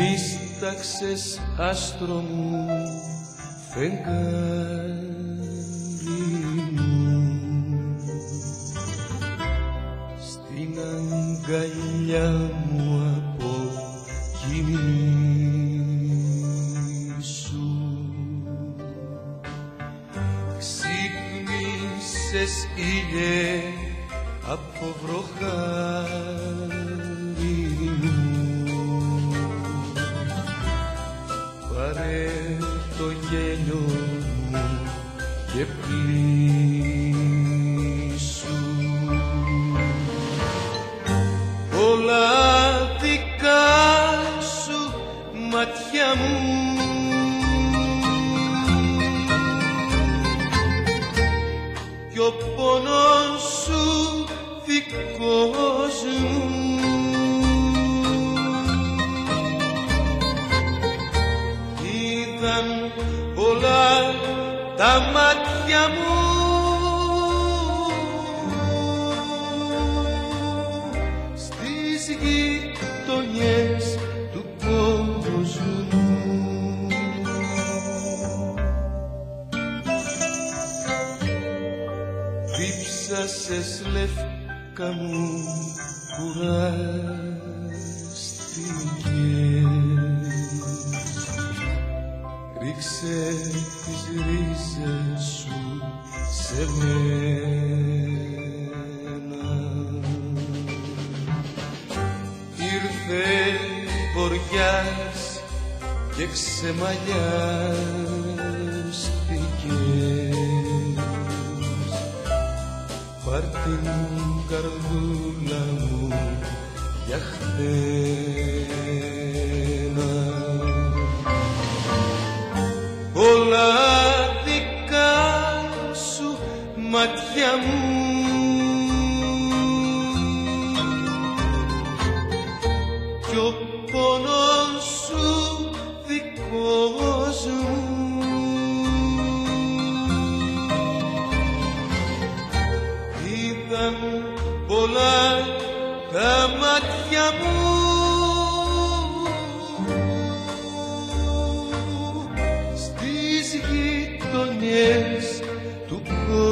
έφταξες άστρο μου φεγγάρι μου. Στην αγκαλιά μου από σου ξύπνησες ήλιε από βροχάρι πάρε το γέλιο μου και πλήσου όλα δικά σου μάτια μου. Κι ο πόνος σου δικός μου τα μάτια μου. Στις γειτονιές του κόσμου Δίψασες λεύκα μου κουράστηκες Ρίξε τις ρίζες σου σε μένα. Ήρθε βοριάς και ξεμαλιάστηκες Πάρ' την καρδούλα μου για χτένα μάτια μου. Κι ο πόνος σου δικός μου. Είδαν πολλά τα μάτια μου. Στις γειτονιές του κόσμου